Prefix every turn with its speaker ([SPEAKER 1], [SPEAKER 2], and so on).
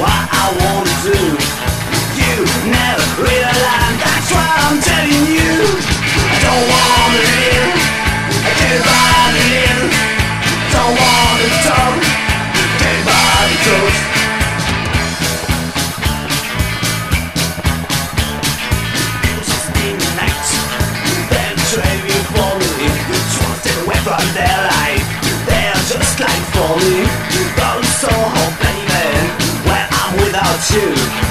[SPEAKER 1] what I wanna do. You never realize that's what I'm telling you. I don't wanna live, I can't find it in. Don't wanna talk, can't buy the ghost. From their life, they're just like falling, falling so hard without